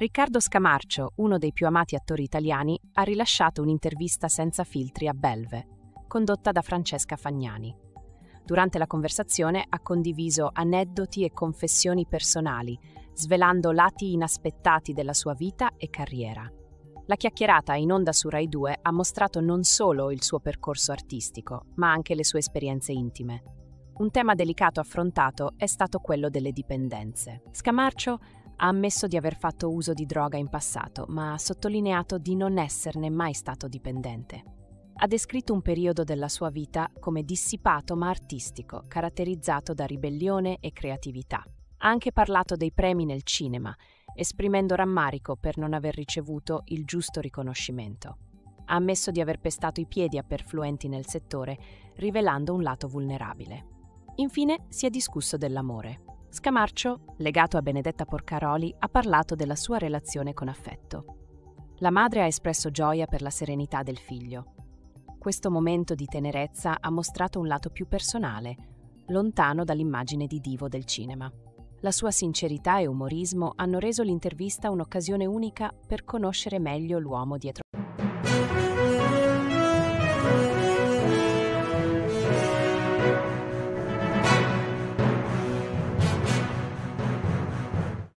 Riccardo Scamarcio, uno dei più amati attori italiani, ha rilasciato un'intervista senza filtri a Belve, condotta da Francesca Fagnani. Durante la conversazione ha condiviso aneddoti e confessioni personali, svelando lati inaspettati della sua vita e carriera. La chiacchierata in onda su Rai 2 ha mostrato non solo il suo percorso artistico, ma anche le sue esperienze intime. Un tema delicato affrontato è stato quello delle dipendenze. Scamarcio ha ammesso di aver fatto uso di droga in passato, ma ha sottolineato di non esserne mai stato dipendente. Ha descritto un periodo della sua vita come dissipato ma artistico, caratterizzato da ribellione e creatività. Ha anche parlato dei premi nel cinema, esprimendo rammarico per non aver ricevuto il giusto riconoscimento. Ha ammesso di aver pestato i piedi a perfluenti nel settore, rivelando un lato vulnerabile. Infine si è discusso dell'amore. Scamarcio, legato a Benedetta Porcaroli, ha parlato della sua relazione con affetto. La madre ha espresso gioia per la serenità del figlio. Questo momento di tenerezza ha mostrato un lato più personale, lontano dall'immagine di divo del cinema. La sua sincerità e umorismo hanno reso l'intervista un'occasione unica per conoscere meglio l'uomo dietro